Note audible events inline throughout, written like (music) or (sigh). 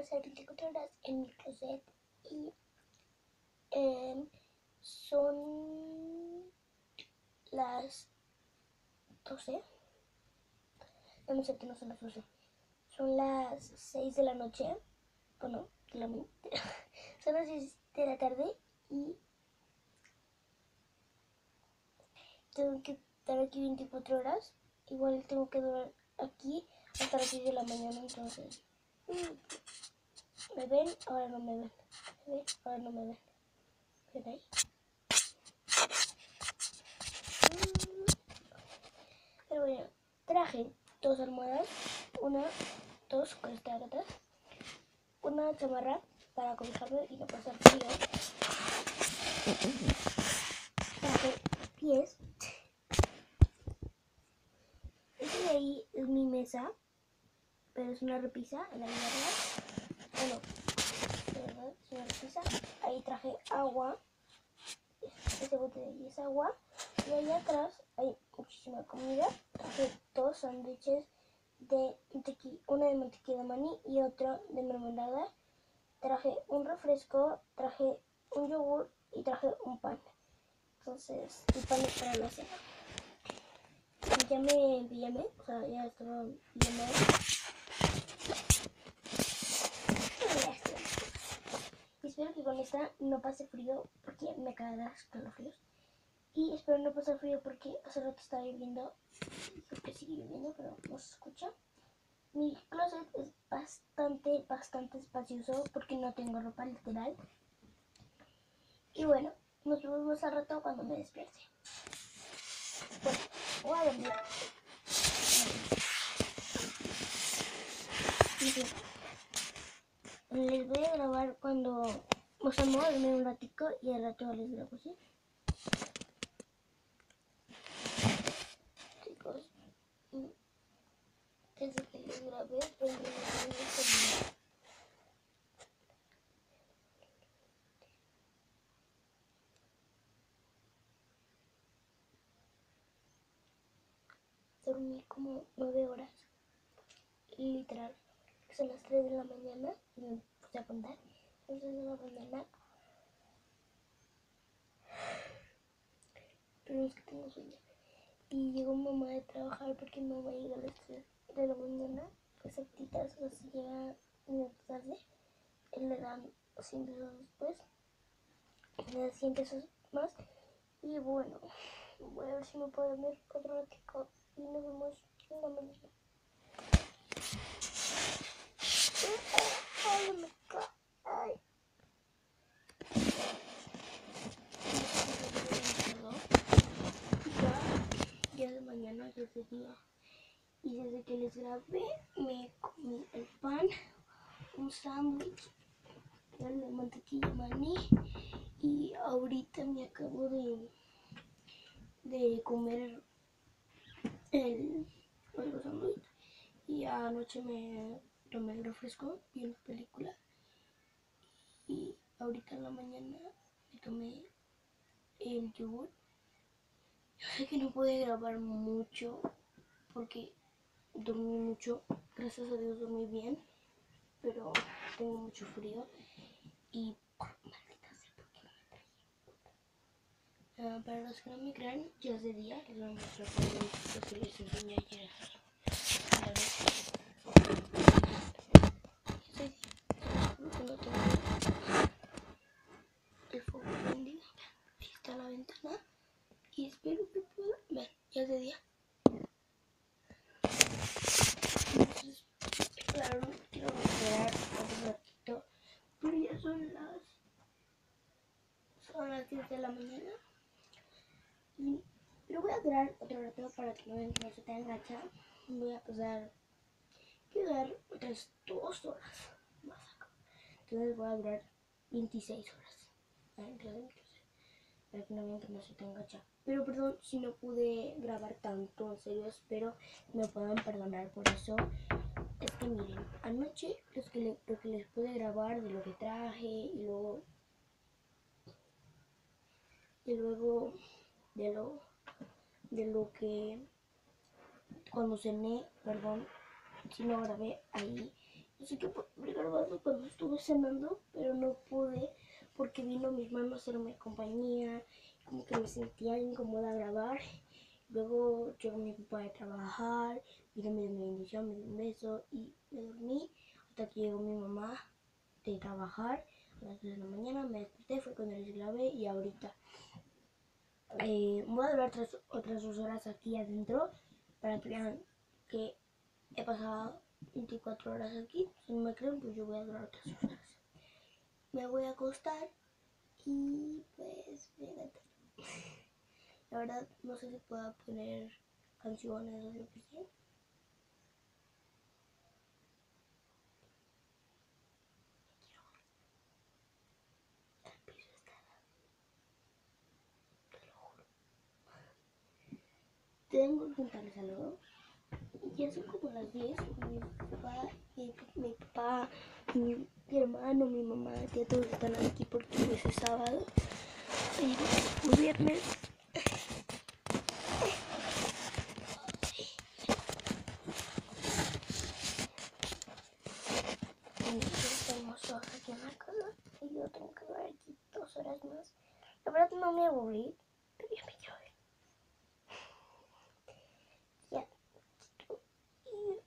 pasar 24 horas en mi closet y em, son las 12. No, no sé no son las 12. Son las 6 de la noche. Bueno, de la, (laughs) son las 6 de la tarde y tengo que estar aquí 24 horas. Igual tengo que durar aquí hasta las 6 de la mañana, entonces. mm, ¿Me ven? Ahora no me ven. ¿Me ven? Ahora no me ven. ¿Ven ahí? Mm, Pero bueno, traje dos almohadas. Una, dos atrás. Una chamarra para cobijarme y no pasar frío. Traje pies. Este de ahí es mi mesa, pero es una repisa en la vida. Bueno, una repisa. Ahí traje agua. Este bote de ahí es agua. Y ahí atrás hay muchísima comida. Traje dos sándwiches de mantequi- una de mantequilla de maní y otro de mermelada. Traje un refresco, traje un yogur y traje un pan. Entonces, el pan es para la cena. Ya me pijamé, o sea, ya estaba pijamado. Y ya estoy. Y espero que con esta no pase frío porque me caen los escalofríos. Y espero no pasar frío porque hace rato estaba lloviendo. y Creo que sigue lloviendo, pero no se escucha. Mi closet es bastante, bastante espacioso porque no tengo ropa literal. Y bueno, nos vemos al rato cuando me despierte. Bueno, voy a dormir. Les voy a grabar cuando... Voy a dormir un ratico y al rato les grabo, ¿sí? Chicos, mm, desde que les grabé, pues dormí como nueve horas. Literal. Son las 3 de la mañana y me puse a contar. Las 3 de la mañana. Pero es que tengo sueño. Y llegó mamá de trabajar porque mi mamá llega a las 3 de la mañana. Exactitas, o sea, si llega minutos tarde. Él le dan 100 pesos después. Le da 100 pesos más. Y bueno, voy a ver si me puedo dormir otro ratico y nos vemos en la mañana. Ay, me ca- ay. Ya, ya de Y desde que les grabé, me comí el pan, un sándwich, el de mantequilla maní. Y ahorita me acabo de, de comer el, los sándwiches. Y anoche me tomé el refresco, vi una película. Y ahorita en la mañana me tomé el yogur. Yo sé que no pude grabar mucho porque dormí mucho. Gracias a Dios dormí bien, pero tengo mucho frío. Y por maldita sea, ¿por qué no me? Ah, para los que no me crean, ya es de día. Les voy a mostrar lo que les enseñé ayer. A la noche. Ya es de día. Solo que no tengo el foco prendido. Ahí está la ventana. Y espero que pueda ver. Ya es de día. Entonces, claro, quiero esperar otro ratito. Pero ya son las. Son las 10 de la mañana. Y lo voy a durar otro rato para que no, no se te engancha. Voy a pasar. Dar otras dos horas más acá. Entonces voy a durar 26 horas. closet, Para que no vean que no se te engancha. Pero perdón si no pude grabar tanto, en serio, espero me puedan perdonar por eso. Es que miren, anoche los que lo que les pude grabar de lo que traje y luego y luego de lo de lo que cuando cené, perdón, si no grabé ahí Así que por grabarlo cuando estuve cenando, pero no pude porque vino mi hermano a hacerme compañía, como que me sentía incómoda grabar. Luego llegó mi papá de trabajar, vino, mi bendición, me dio un beso y me dormí hasta que llegó mi mamá de trabajar a las 3 de la mañana, me desperté, fue cuando les grabé y ahorita eh, voy a durar otras, otras dos horas aquí adentro para que vean que he pasado 24 horas aquí. Si no me creen, pues yo voy a durar otras dos horas. Me voy a acostar y pues fíjate. (laughs) La verdad, no sé si pueda poner canciones o lo que sea. El piso está te lo juro. Tengo que contarles algo. Ya son como las 10. Mi papá, mi, papá, mi, hermano, mi mamá, ya todos están aquí porque hoy es sábado. Fue viernes. Y ya estamos todos aquí en la casa. Y yo tengo que ver aquí dos horas más. La verdad no me aburrí, pero ya me quiero ir. Ya. Y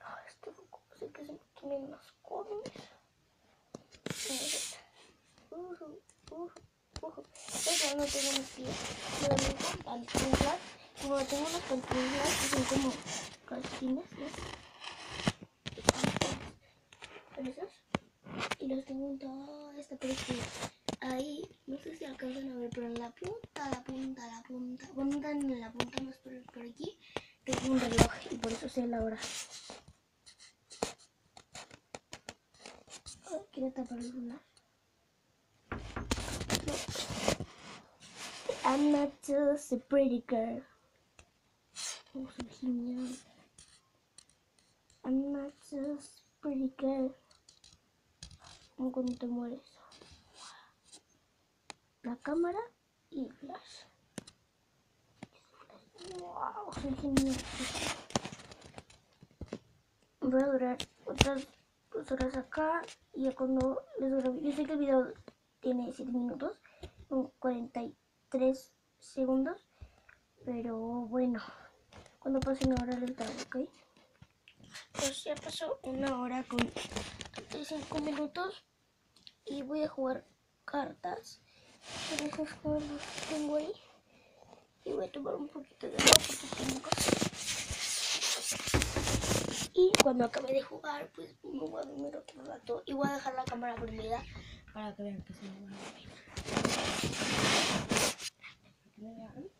Ay, este foco sé las cosas. Ujú, ujú, ujú. Yo ya no tengo mis pies. Me dan pantuflas. Como tengo unas pantuflas que son como calcines, ¿no? Esos. Y los tengo en toda esta película. Ahí, no sé si alcanzan a ver, pero en la punta, la punta, la punta, punta en la punta más por, por aquí, tengo un reloj y por eso sé la hora. El lunar. No. I'm not just a pretty girl. Oh, genial. I'm not just a pretty girl. Como cuando te mueres. La cámara y flash. Wow, soy genial. Voy a durar otras dos horas acá y ya cuando les grabo. Yo sé que el video tiene 7 minutos, con 43 segundos, pero bueno, cuando pase una hora les grabo, ¿ok? Pues ya pasó una hora con 35 minutos y voy a jugar cartas. Pero esos juegos los tengo ahí. Y voy a tomar un poquito de agua porque tengo cosas. Cuando acabe de jugar, pues me voy a dormir otro rato. Y voy a dejar la cámara prendida para que vean que se me va a dormir. Para que me vean.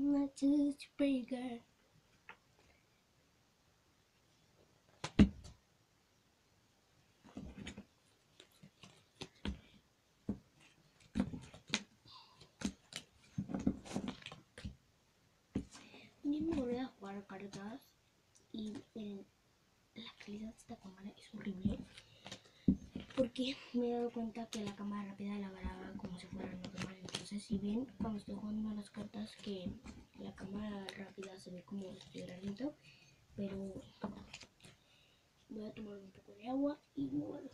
wonder. Girl. Yo me volví a jugar cartas y la calidad de esta cámara es horrible porque me he dado cuenta que la cámara rápida la graba como si fuera normal. Entonces, si ven cuando estoy jugando las cartas que la cámara rápida se ve como de granito, pero voy a tomar un poco de agua y bueno,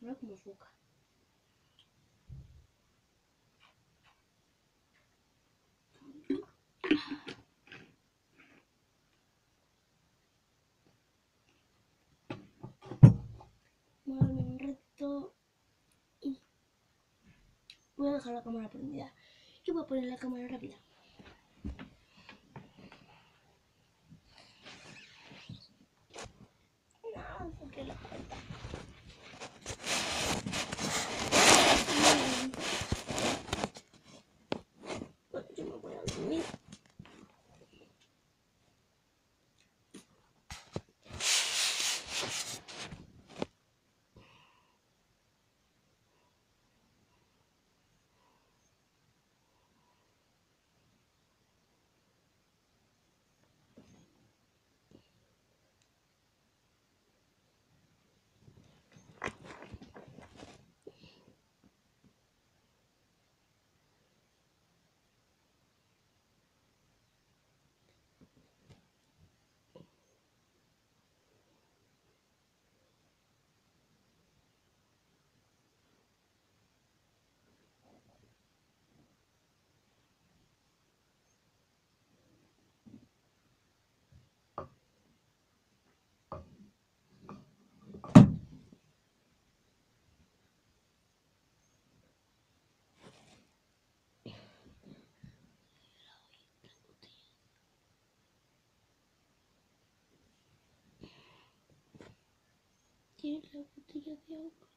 Ahora como azúcar. Voy a dejar la cámara prendida. Y voy a poner la cámara rápida. No, porque la cuenta. Bueno, yo me voy a dormir. Tiene la botella de agua.